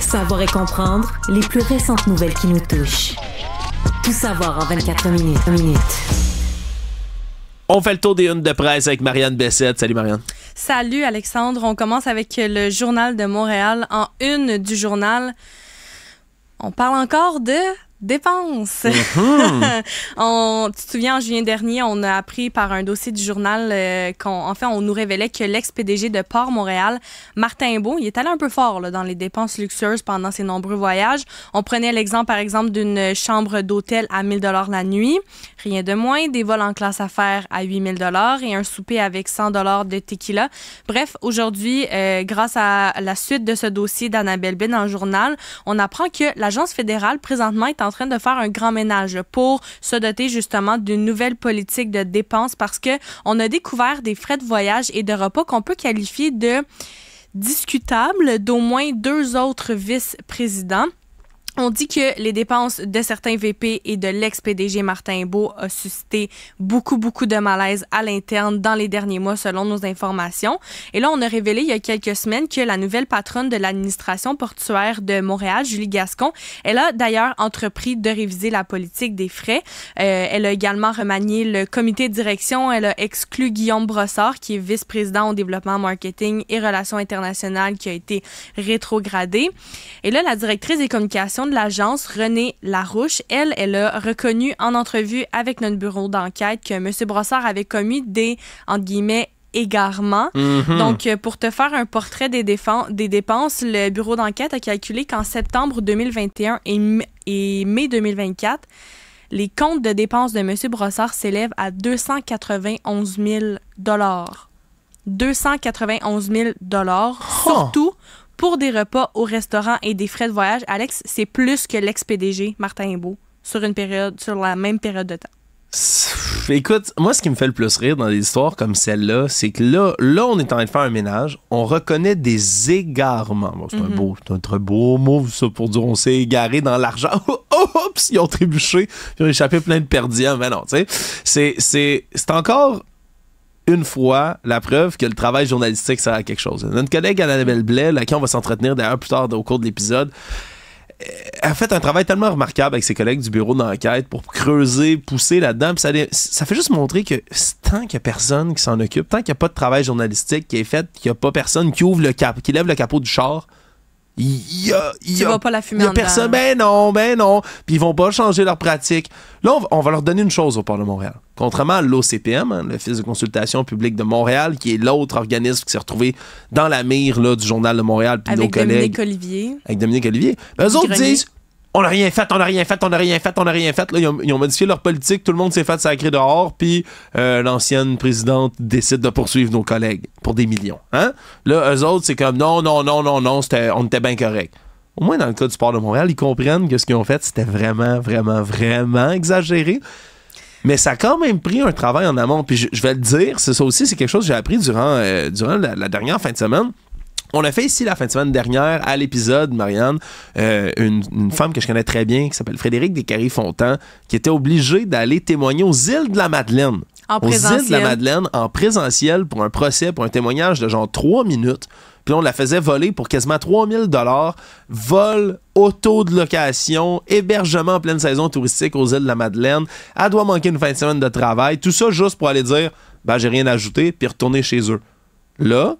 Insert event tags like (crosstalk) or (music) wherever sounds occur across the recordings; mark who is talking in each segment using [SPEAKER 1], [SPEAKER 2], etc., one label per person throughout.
[SPEAKER 1] Savoir et comprendre les plus récentes nouvelles qui nous touchent. Tout savoir en 24 minutes. minutes.
[SPEAKER 2] On fait le tour des unes de presse avec Marianne Bessette. Salut Marianne.
[SPEAKER 3] Salut Alexandre. On commence avec le Journal de Montréal. En une du journal, on parle encore de dépenses.
[SPEAKER 2] Mhm. (laughs)
[SPEAKER 3] on, tu te souviens, en juillet dernier, on a appris par un dossier du journal euh, qu'en fait, on nous révélait que l'ex-PDG de Port Montréal, Martin Beau, il est allé un peu fort là, dans les dépenses luxueuses pendant ses nombreux voyages. On prenait l'exemple, par exemple, d'une chambre d'hôtel à 1000 dollars la nuit, rien de moins, des vols en classe affaires à 8000 dollars et un souper avec 100 dollars de tequila. Bref, aujourd'hui, euh, grâce à la suite de ce dossier d'Annabelle B dans le journal, on apprend que l'agence fédérale présentement est en train de faire un grand ménage pour se doter justement d'une nouvelle politique de dépenses parce que on a découvert des frais de voyage et de repas qu'on peut qualifier de discutables d'au moins deux autres vice-présidents. On dit que les dépenses de certains VP et de l'ex-PDG Martin Beau a suscité beaucoup, beaucoup de malaise à l'interne dans les derniers mois, selon nos informations. Et là, on a révélé il y a quelques semaines que la nouvelle patronne de l'administration portuaire de Montréal, Julie Gascon, elle a d'ailleurs entrepris de réviser la politique des frais. Euh, elle a également remanié le comité de direction. Elle a exclu Guillaume Brossard, qui est vice-président au développement marketing et relations internationales, qui a été rétrogradé. Et là, la directrice des communications de l'agence, Renée Larouche, elle, elle a reconnu en entrevue avec notre bureau d'enquête que M. Brossard avait commis des, entre guillemets, égarements.
[SPEAKER 2] Mhm.
[SPEAKER 3] Donc, euh, pour te faire un portrait des, dépenses, le bureau d'enquête a calculé qu'en septembre 2021 et, mai 2024, les comptes de dépenses de M. Brossard s'élèvent à 291 000 291 000 surtout pour des repas au restaurant et des frais de voyage. Alex, c'est plus que l'ex-PDG Martin Beau sur une période, sur la même période de temps.
[SPEAKER 2] Écoute, moi, ce qui me fait le plus rire dans des histoires comme celle-là, c'est que là, là, on est en train de faire un ménage. On reconnaît des égarements. Bon, c'est un beau, c'est un très beau mot, ça, pour dire on s'est égaré dans l'argent. (laughs) Oups, ils ont trébuché, ils ont échappé plein de perdiens. Mais non, tu sais, c'est, c'est, c'est encore une fois la preuve que le travail journalistique sert à quelque chose. Notre collègue Annabelle Blais, laquelle on va s'entretenir d'ailleurs plus tard au cours de l'épisode, euh, a fait un travail tellement remarquable avec ses collègues du bureau d'enquête pour creuser, pousser là-dedans. Ça, fait juste montrer que tant qu'il n'y a personne qui s'en occupe, tant qu'il n'y a pas de travail journalistique qui est fait, qu'il n'y a pas personne qui ouvre le cap, qui lève le capot du char, il y a, il y
[SPEAKER 3] Tu
[SPEAKER 2] a
[SPEAKER 3] vas pas la
[SPEAKER 2] il
[SPEAKER 3] fumer
[SPEAKER 2] y a personne. Ben non, ben non. Puis ils vont pas changer leur pratique. Là, on va, on va leur donner une chose au Port de Montréal. Contrairement à l'OCPM, hein, l'Office de consultation publique de Montréal, qui est l'autre organisme qui s'est retrouvé dans la mire là, du Journal de Montréal puis de nos
[SPEAKER 3] Avec
[SPEAKER 2] collègues
[SPEAKER 3] Dominique Olivier.
[SPEAKER 2] avec Dominique Olivier. Ben, eux autres disent on n'a rien fait, on n'a rien fait, on n'a rien fait, on n'a rien fait. Là, ils, ont, modifié leur politique, tout le monde s'est fait sacrer dehors, puis euh, l'ancienne présidente décide de poursuivre nos collègues pour des millions. Hein? Là, eux autres, c'est comme non, non, non, non, non, c'était- on était bien correct. Au moins, dans le cas du Port de Montréal, ils comprennent que ce qu'ils ont fait, c'était vraiment, vraiment, vraiment exagéré. Mais ça a quand même pris un travail en amont. Puis je, vais le dire, c'est ça aussi, c'est quelque chose que j'ai appris durant, euh, durant la dernière fin de semaine. On a fait ici la fin de semaine dernière à l'épisode, Marianne, euh, une, une femme que je connais très bien qui s'appelle Frédéric Descaries-Fontan, qui était obligée d'aller témoigner aux îles de la Madeleine.
[SPEAKER 3] En
[SPEAKER 2] aux îles de la. Madeleine en présentiel pour un procès, pour un témoignage de genre trois minutes. Puis là, on la faisait voler pour quasiment 3000 dollars, vol, auto de location, hébergement en pleine saison touristique aux îles de la Madeleine. Elle doit manquer une fin de semaine de travail. Tout ça juste pour aller dire, ben j'ai rien ajouté, puis retourner chez eux. Là,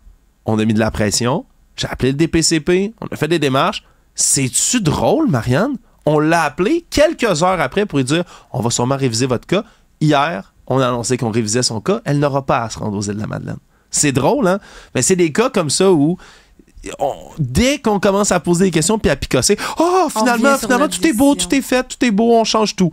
[SPEAKER 2] on a mis de la pression. J'ai appelé le DPCP. On a fait des démarches. C'est-tu drôle, Marianne? On l'a appelé quelques heures après pour lui dire on va sûrement réviser votre cas. Hier, on a annoncé qu'on révisait son cas. Elle n'aura pas à se rendre aux îles de la Madeleine. C'est drôle, hein? Mais c'est des cas comme ça où on- dès qu'on commence à poser des questions puis à picosser, oh, finalement, finalement, tout est beau, tout est fait, tout est beau, on change tout.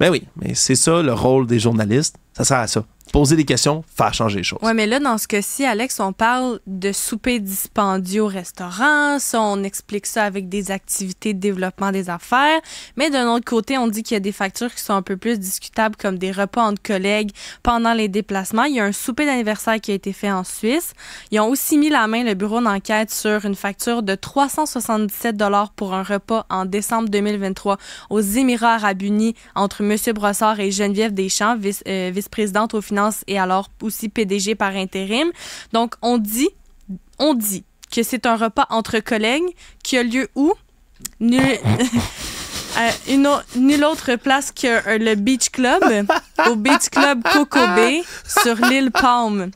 [SPEAKER 2] Ben oui, mais c'est ça le rôle des journalistes. Ça sert à ça. Poser des questions, faire changer les choses.
[SPEAKER 3] Ouais, mais là, dans ce cas-ci, Alex, on parle de souper dispendieux au restaurant. Ça, on explique ça avec des activités de développement des affaires. Mais d'un autre côté, on dit qu'il y a des factures qui sont un peu plus discutables, comme des repas entre collègues pendant les déplacements. Il y a un souper d'anniversaire qui a été fait en Suisse. Ils ont aussi mis la main, le bureau d'enquête, sur une facture de 377 pour un repas en décembre 2023 aux Émirats arabes unis entre M. Brossard et Geneviève Deschamps, vice- euh, vice-présidente aux finances et alors aussi PDG par intérim. Donc, on dit, on dit que c'est un repas entre collègues qui a lieu où? Nul, (laughs) euh, une nulle autre place que euh, le Beach Club, au Beach Club Coco Bay, sur l'île Palm.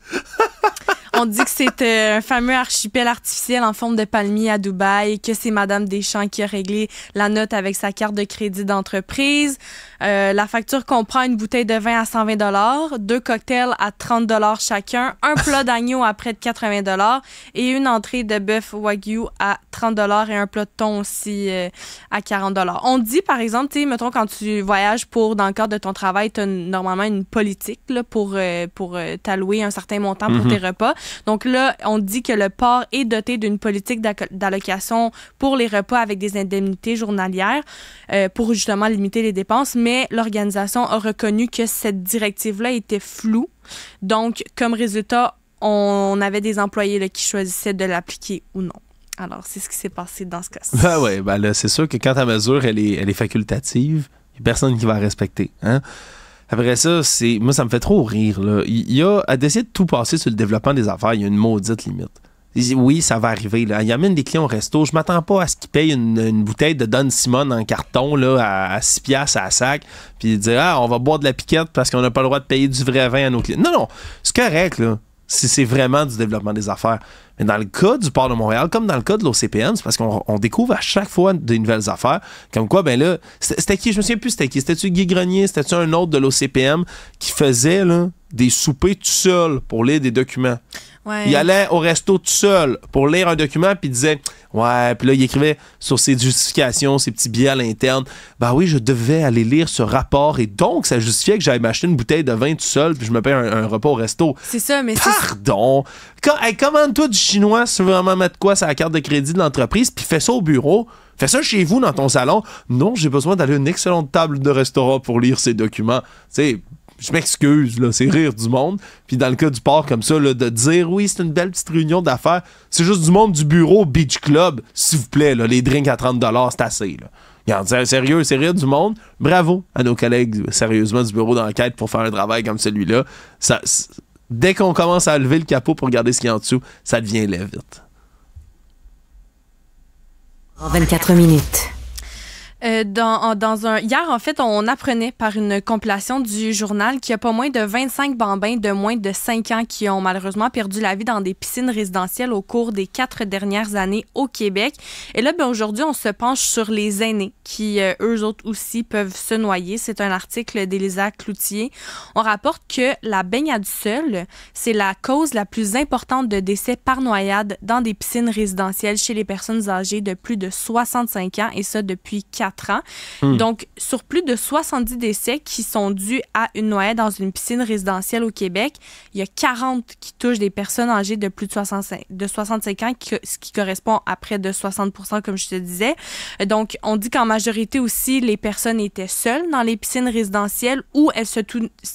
[SPEAKER 3] On dit que c'est euh, un fameux archipel artificiel en forme de palmier à Dubaï, que c'est Madame Deschamps qui a réglé la note avec sa carte de crédit d'entreprise. Euh, la facture comprend une bouteille de vin à 120 dollars, deux cocktails à 30 dollars chacun, un plat d'agneau à près de 80 dollars et une entrée de bœuf wagyu à 30 dollars et un plat de thon aussi euh, à 40 dollars. On dit par exemple, tu mettons quand tu voyages pour dans le cadre de ton travail, tu as normalement une politique là, pour pour t'allouer un certain montant pour mhm. tes repas. Donc là, on dit que le port est doté d'une politique d'allocation pour les repas avec des indemnités journalières euh, pour justement limiter les dépenses, mais l'organisation a reconnu que cette directive-là était floue. Donc, comme résultat, on avait des employés qui choisissaient de l'appliquer ou non. Alors, c'est ce qui s'est passé dans ce cas-ci.
[SPEAKER 2] Ben oui, ben c'est sûr que quand ta mesure, elle est, elle est facultative, il n'y a personne qui va respecter. Hein? Après ça, c'est moi, ça me fait trop rire. Là. Il y a, à d'essayer de tout passer sur le développement des affaires, il y a une maudite limite. Oui, ça va arriver. Là. Il amène des clients au resto. Je m'attends pas à ce qu'ils payent une, bouteille de Don Simon en carton là, à, 6 piastres à sac. Puis dire Ah, on va boire de la piquette parce qu'on n'a pas le droit de payer du vrai vin à nos clients. Non, non. C'est correct, là. Si c'est vraiment du développement des affaires. Mais dans le cas du port de Montréal, comme dans le cas de l'OCPM, c'est parce qu'on découvre à chaque fois de nouvelles affaires. Comme quoi, ben là, c'était qui? Je me souviens plus c'était qui. C'était-tu Guy Grenier? C'était-tu un autre de l'OCPM qui faisait là, des soupers tout seul pour lire des documents? Il allait au resto tout seul pour lire un document, puis il disait Ouais, puis là, il écrivait sur ses justifications, ses petits billets à l'interne. Bah oui, je devais aller lire ce rapport, et donc ça justifiait que j'allais m'acheter une bouteille de vin tout seul, puis je me paye un, repas au resto.
[SPEAKER 3] C'est ça, mais
[SPEAKER 2] Pardon! commande-toi du chinois si tu veux vraiment mettre quoi sur la carte de crédit de l'entreprise, puis fais ça au bureau. Fais ça chez vous, dans ton salon. Non, j'ai besoin d'aller à une excellente table de restaurant pour lire ces documents. Tu sais, je m'excuse, là, c'est rire du monde. Puis dans le cas du port comme ça, de dire oui, c'est une belle petite réunion d'affaires, c'est juste du monde du bureau Beach Club, s'il vous plaît, là, les drinks à 30 c'est assez. Là. Regarde, sérieux, c'est rire du monde? Bravo à nos collègues, sérieusement, du bureau d'enquête pour faire un travail comme celui-là. Dès qu'on commence à lever le capot pour regarder ce qu'il y a en dessous, ça devient lève vite.
[SPEAKER 1] En 24 minutes.
[SPEAKER 3] Euh, dans, un hier en fait on apprenait par une compilation du journal qu'il y a pas moins de 25 bambins de moins de 5 ans qui ont malheureusement perdu la vie dans des piscines résidentielles au cours des quatre dernières années au Québec. Et là ben, aujourd'hui on se penche sur les aînés qui euh, eux autres aussi peuvent se noyer. C'est un article d'Élisa Cloutier. On rapporte que la baignade seule c'est la cause la plus importante de décès par noyade dans des piscines résidentielles chez les personnes âgées de plus de 65 ans et ça depuis 4 ans. Hmm. Donc, sur plus de 70 décès qui sont dus à une noyade dans une piscine résidentielle au Québec, il y a 40 qui touchent des personnes âgées de plus de 65, de 65 ans, ce qui correspond à près de 60 comme je te disais. Donc, on dit qu'en majorité aussi, les personnes étaient seules dans les piscines résidentielles ou elles se,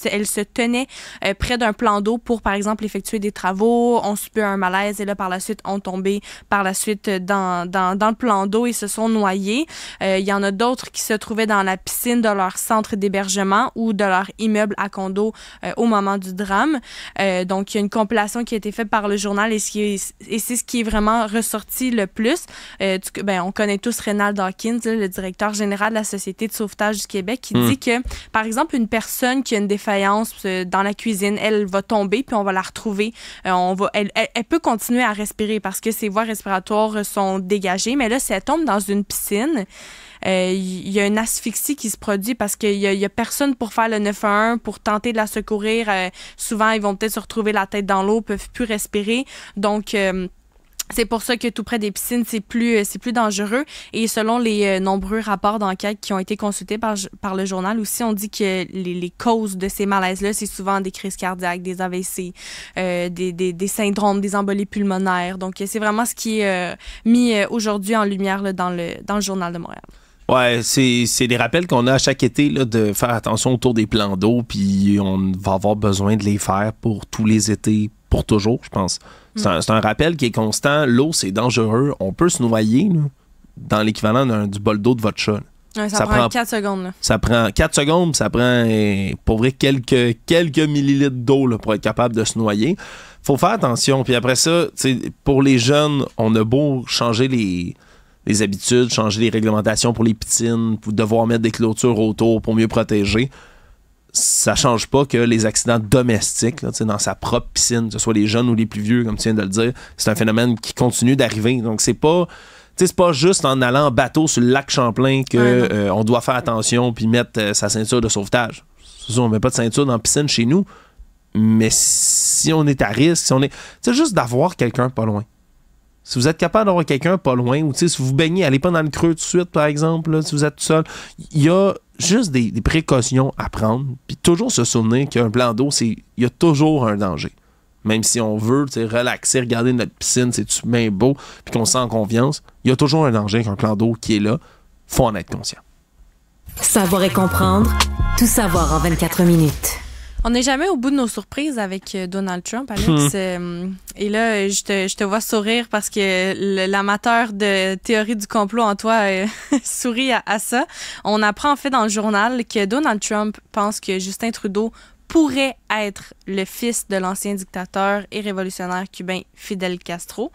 [SPEAKER 3] elles se tenaient euh, près d'un plan d'eau pour, par exemple, effectuer des travaux, ont subi un malaise et là, par la suite, ont tombé par la suite dans, dans, dans le plan d'eau et se sont noyés. Euh, il y en a d'autres qui se trouvaient dans la piscine de leur centre d'hébergement ou de leur immeuble à condo euh, au moment du drame. Euh, donc, il y a une compilation qui a été faite par le journal et, c'est ce qui est vraiment ressorti le plus. Euh, ben, on connaît tous Renald Dawkins, le directeur général de la Société de sauvetage du Québec, qui hmm. dit que, par exemple, une personne qui a une défaillance dans la cuisine, elle va tomber puis on va la retrouver. on va, elle, elle, peut continuer à respirer parce que ses voies respiratoires sont dégagées, mais là, si elle tombe dans une piscine, il euh, y a une asphyxie qui se produit parce qu'il y, a personne pour faire le 911, pour tenter de la secourir. Euh, souvent, ils vont peut-être se retrouver la tête dans l'eau, peuvent plus respirer. Donc, euh, c'est pour ça que tout près des piscines, c'est plus, c'est plus dangereux. Et selon les nombreux rapports d'enquête qui ont été consultés par, par le journal aussi, on dit que les, causes de ces malaises-là, c'est souvent des crises cardiaques, des AVC, des, des, des, syndromes, des embolies pulmonaires. Donc, c'est vraiment ce qui est mis aujourd'hui en lumière là, dans, le, dans le journal de Montréal.
[SPEAKER 2] Ouais, c'est des rappels qu'on a à chaque été là, de faire attention autour des plans d'eau, puis on va avoir besoin de les faire pour tous les étés, pour toujours, je pense. C'est un, rappel qui est constant. L'eau, c'est dangereux. On peut se noyer dans l'équivalent du bol d'eau de votre chat.
[SPEAKER 3] ça, prend 4 secondes.
[SPEAKER 2] Ça prend 4 secondes, ça prend eh, pour vrai quelques, quelques millilitres d'eau pour être capable de se noyer. faut faire attention. Puis après ça, pour les jeunes, on a beau changer les, les habitudes, changer les réglementations pour les piscines, pour devoir mettre des clôtures autour pour mieux protéger. Ça change pas que les accidents domestiques dans sa propre piscine, que ce soit les jeunes ou les plus vieux, comme tu viens de le dire, c'est un phénomène qui continue d'arriver. Donc c'est pas c'est pas juste en allant en bateau sur le lac Champlain que euh, on doit faire attention puis mettre euh, sa ceinture de sauvetage. On met pas de ceinture dans la piscine chez nous, mais si on est à risque, si on est, c'est juste d'avoir quelqu'un pas loin. Si vous êtes capable d'avoir quelqu'un pas loin, ou si vous baignez, allez pas dans le creux tout de suite, par exemple, si vous êtes tout seul, il y a juste des, précautions à prendre. Puis toujours se souvenir qu'un plan d'eau, c'est il y a toujours un danger même si on veut relaxer, regarder notre piscine, c'est bien beau, puis qu'on sent en confiance, il y a toujours un danger qu'un plan d'eau qui est là. faut en être conscient.
[SPEAKER 1] Savoir et comprendre, tout savoir en 24 minutes.
[SPEAKER 3] On n'est jamais au bout de nos surprises avec euh, Donald Trump, Alex. Hmm. Euh, et là, je te, je te, vois sourire parce que l'amateur de théorie du complot en toi euh, (laughs) sourit à, à, ça. On apprend en fait dans le journal que Donald Trump pense que Justin Trudeau pourrait être le fils de l'ancien dictateur et révolutionnaire cubain Fidel Castro.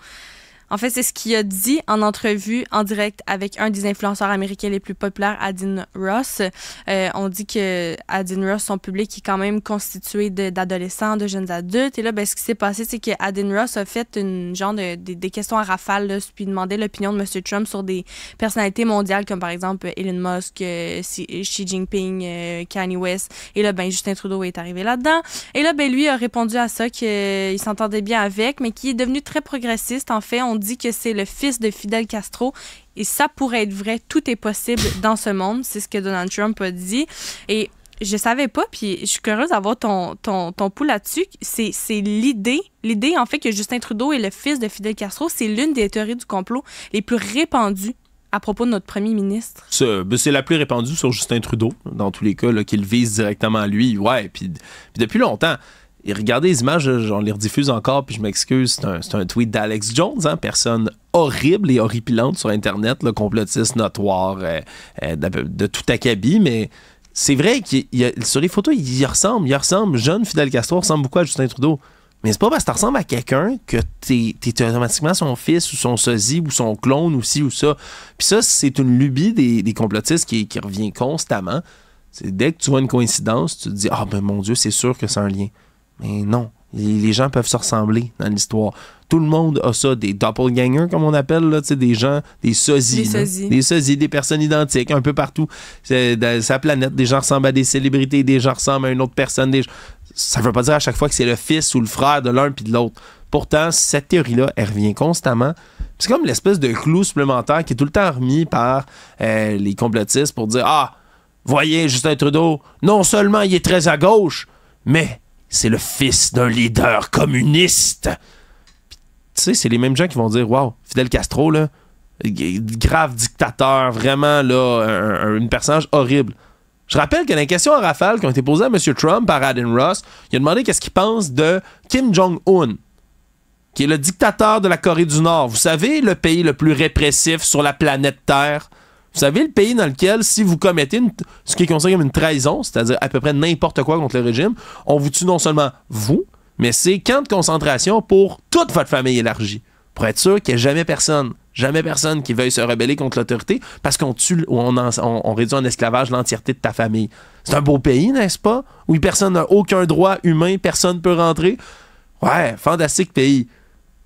[SPEAKER 3] En fait, c'est ce qu'il a dit en entrevue en direct avec un des influenceurs américains les plus populaires, Adin Ross. Euh, on dit que Adin Ross, son public est quand même constitué d'adolescents, de, jeunes adultes. Et là, ben, ce qui s'est passé, c'est que Adin Ross a fait une genre de, des questions à rafale, là, puis demandait l'opinion de M. Trump sur des personnalités mondiales comme par exemple Elon Musk, euh, Xi Jinping, euh, Kanye West. Et là, ben, Justin Trudeau est arrivé là-dedans. Et là, ben, lui a répondu à ça qu'il s'entendait bien avec, mais qui est devenu très progressiste. En fait, on dit que c'est le fils de Fidel Castro. Et ça pourrait être vrai. Tout est possible dans ce monde. C'est ce que Donald Trump a dit. Et je savais pas, puis je suis curieuse d'avoir ton, ton, ton pouls là-dessus. C'est, l'idée, l'idée en fait que Justin Trudeau est le fils de Fidel Castro, c'est l'une des théories du complot les plus répandues à propos de notre premier ministre.
[SPEAKER 2] Ben, c'est la plus répandue sur Justin Trudeau, dans tous les cas, qu'il vise directement à lui. Ouais, puis depuis longtemps. Et regardez les images, on les rediffuse encore, puis je m'excuse, c'est un, tweet d'Alex Jones, hein, personne horrible et horripilante sur Internet, le complotiste notoire euh, euh, de, tout acabit, mais c'est vrai que sur les photos, il, ressemble, il ressemble, jeune Fidel Castro ressemble beaucoup à Justin Trudeau. Mais c'est pas parce que tu ressembles à quelqu'un que t'es es automatiquement son fils ou son sosie ou son clone ou ci ou ça. Puis ça, c'est une lubie des, complotistes qui, revient constamment. Dès que tu vois une coïncidence, tu te dis Ah ben mon Dieu, c'est sûr que c'est un lien. Mais non, les gens peuvent se ressembler dans l'histoire. Tout le monde a ça, des doppelgangers, comme on appelle, là, des gens, des sosies. Des sosies. Des personnes identiques, un peu partout. Dans sa planète, des gens ressemblent à des célébrités, des gens ressemblent à une autre personne. Des... Ça veut pas dire à chaque fois que c'est le fils ou le frère de l'un puis de l'autre. Pourtant, cette théorie-là, elle revient constamment. C'est comme l'espèce de clou supplémentaire qui est tout le temps remis par euh, les complotistes pour dire Ah, voyez, Justin Trudeau, non seulement il est très à gauche, mais c'est le fils d'un leader communiste. Tu sais, c'est les mêmes gens qui vont dire Waouh, Fidel Castro, là, grave dictateur, vraiment, là, un, personnage horrible. Je rappelle que les questions à rafale qui ont été posées à M. Trump par Adam Ross, il a demandé qu'est-ce qu'il pense de Kim Jong-un, qui est le dictateur de la Corée du Nord. Vous savez, le pays le plus répressif sur la planète Terre. Vous savez, le pays dans lequel, si vous commettez ce qui est considéré comme une trahison, c'est-à-dire à peu près n'importe quoi contre le régime, on vous tue non seulement vous, mais c'est camp de concentration pour toute votre famille élargie. Pour être sûr qu'il n'y ait jamais personne, jamais personne qui veuille se rebeller contre l'autorité parce qu'on tue ou on, on, réduit en esclavage l'entièreté de ta famille. C'est un beau pays, n'est-ce pas? Où personne n'a aucun droit humain, personne ne peut rentrer. Ouais, fantastique pays.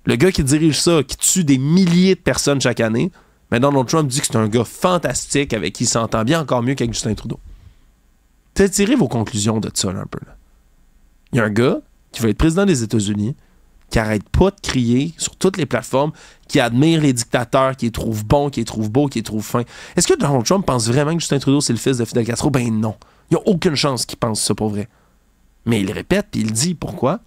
[SPEAKER 2] Le gars qui dirige ça, qui tue des milliers de personnes chaque année, mais Donald Trump dit que c'est un gars fantastique avec qui il s'entend bien encore mieux qu'avec Justin Trudeau. Tirez vos conclusions de ça un peu. Il y a un gars qui va être président des États-Unis, qui arrête pas de crier sur toutes les plateformes, qui admire les dictateurs, qui les trouve bons, qui les trouve beaux, qui les trouve fins. Est-ce que Donald Trump pense vraiment que Justin Trudeau c'est le fils de Fidel Castro? Ben non. Il n'y a aucune chance qu'il pense ça pour vrai. Mais il répète, puis il dit pourquoi?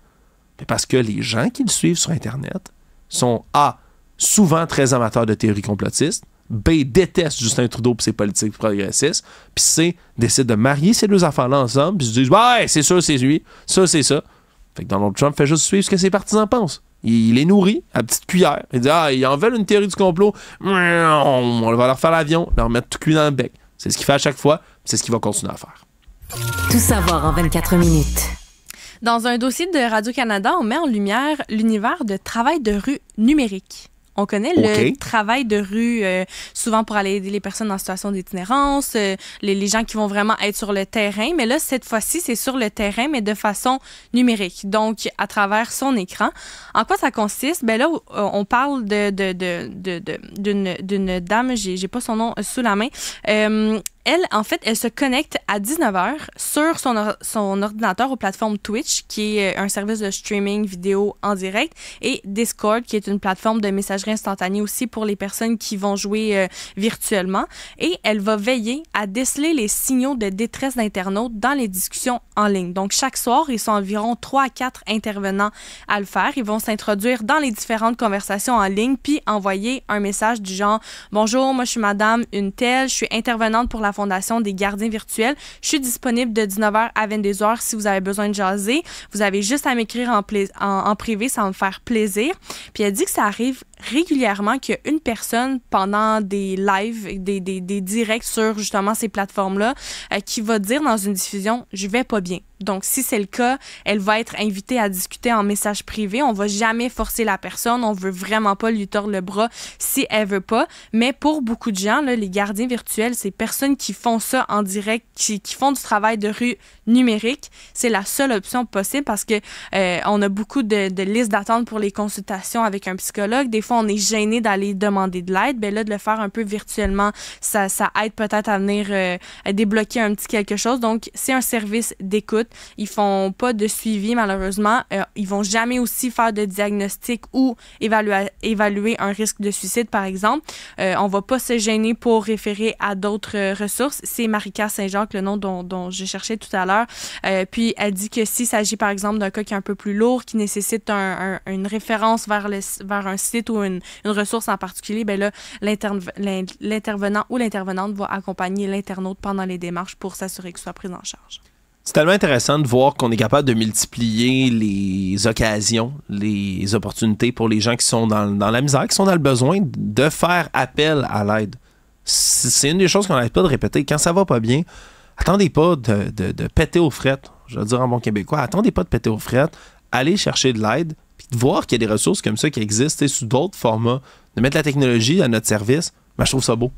[SPEAKER 2] Ben parce que les gens qui le suivent sur Internet sont A souvent très amateur de théories complotistes. B déteste Justin Trudeau et ses politiques progressistes. Puis C décide de marier ces deux enfants-là ensemble. Puis se disent Ouais, c'est ça, c'est lui. Ça, c'est ça. Fait que Donald Trump fait juste suivre ce que ses partisans pensent. Il, les nourrit à petite cuillère. Il dit Ah, ils en veulent une théorie du complot. On va leur faire l'avion, leur mettre tout cuit dans le bec. C'est ce qu'il fait à chaque fois, c'est ce qu'il va continuer à faire.
[SPEAKER 1] Tout savoir en 24 minutes.
[SPEAKER 3] Dans un dossier de Radio-Canada, on met en lumière l'univers de travail de rue numérique. On connaît le travail de rue, euh, souvent pour aller aider les personnes en situation d'itinérance, euh, les, les, gens qui vont vraiment être sur le terrain. Mais là, cette fois-ci, c'est sur le terrain, mais de façon numérique, donc à travers son écran. En quoi ça consiste? Ben là, euh, on parle de, de, de, d'une, d'une dame, j'ai, j'ai pas son nom sous la main. Elle, en fait, elle se connecte à 19h sur son, son ordinateur aux plateformes Twitch, qui est euh, un service de streaming vidéo en direct, et Discord, qui est une plateforme de messagerie instantanée aussi pour les personnes qui vont jouer euh, virtuellement. Et elle va veiller à déceler les signaux de détresse d'internautes dans les discussions en ligne. Donc, chaque soir, ils sont environ 3 à 4 intervenants à le faire. Ils vont s'introduire dans les différentes conversations en ligne, puis envoyer un message du genre Bonjour, moi je suis madame une telle, je suis intervenante pour la Des gardiens virtuels. Je suis disponible de 19h à 22h si vous avez besoin de jaser. Vous avez juste à m'écrire en, privé, ça me faire plaisir. Puis elle dit que ça arrive régulièrement qu'il y a une personne pendant des lives, des, des, des directs sur justement ces plateformes-là, euh, qui va dire dans une diffusion, je vais pas bien. Donc, si c'est le cas, elle va être invitée à discuter en message privé. On va jamais forcer la personne. On veut vraiment pas lui tordre le bras si elle veut pas. Mais pour beaucoup de gens, là, les gardiens virtuels, ces personnes qui font ça en direct, qui, qui font du travail de rue numérique, c'est la seule option possible parce que euh, on a beaucoup de, de listes d'attente pour les consultations avec un psychologue. On est gêné d'aller demander de l'aide. Ben là, de le faire un peu virtuellement, ça, aide peut-être à venir euh, débloquer un petit quelque chose. Donc, c'est un service d'écoute ils font pas de suivi, malheureusement. Euh, ils vont jamais aussi faire de diagnostic ou évaluer, un risque de suicide, par exemple. Euh, on va pas se gêner pour référer à d'autres euh, ressources. C'est Marika Saint-Jacques, le nom dont, j'ai cherché tout à l'heure. Euh, puis, elle dit que s'il s'agit, par exemple, d'un cas qui est un peu plus lourd, qui nécessite un, une référence vers, le, vers un site ou une, ressource en particulier, ben là, l'intervenant ou l'intervenante va accompagner l'internaute pendant les démarches pour s'assurer qu'il soit pris en charge.
[SPEAKER 2] C'est tellement intéressant de voir qu'on est capable de multiplier les occasions, les opportunités pour les gens qui sont dans, la misère, qui sont dans le besoin de faire appel à l'aide. C'est une des choses qu'on n'arrête pas de répéter. Quand ça va pas bien, attendez pas de, péter aux frettes. Je veux dire en bon québécois, attendez pas de péter aux frettes. Allez chercher de l'aide, de voir qu'il y a des ressources comme ça qui existent sous d'autres formats, de mettre la technologie à notre service. Ben, je trouve ça beau.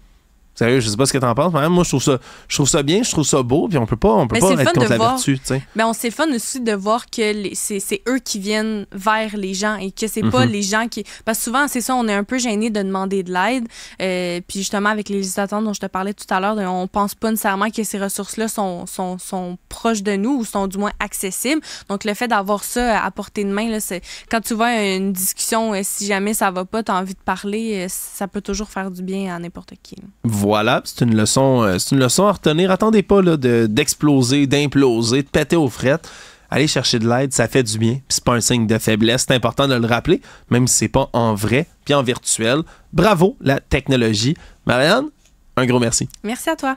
[SPEAKER 2] Sérieux, je sais pas ce que t'en penses, mais moi, je trouve ça, je trouve ça bien, je trouve ça beau, puis on peut pas, on peut pas être contre la vertu, tu sais.
[SPEAKER 3] Mais on c'est fun aussi de voir que c'est eux qui viennent vers les gens et que c'est pas mhm. les gens qui. Parce que souvent, c'est ça, on est un peu gêné de demander de l'aide. Euh, puis justement, avec les législateurs dont je te parlais tout à l'heure, on pense pas nécessairement que ces ressources-là sont, sont, sont, proches de nous ou sont du moins accessibles. Donc, le fait d'avoir ça à portée de main, là, c'est quand tu vois une discussion, euh, si jamais ça va pas, tu as envie de parler, euh, ça peut toujours faire du bien à n'importe qui
[SPEAKER 2] voilà, c'est une leçon, euh, c'est une leçon à retenir. Attendez pas d'exploser, d'imploser, de péter aux frettes. Allez chercher de l'aide, ça fait du bien. C'est pas un signe de faiblesse, c'est important de le rappeler, même si c'est pas en vrai, puis en virtuel. Bravo la technologie. Marianne, un gros merci.
[SPEAKER 3] Merci à toi.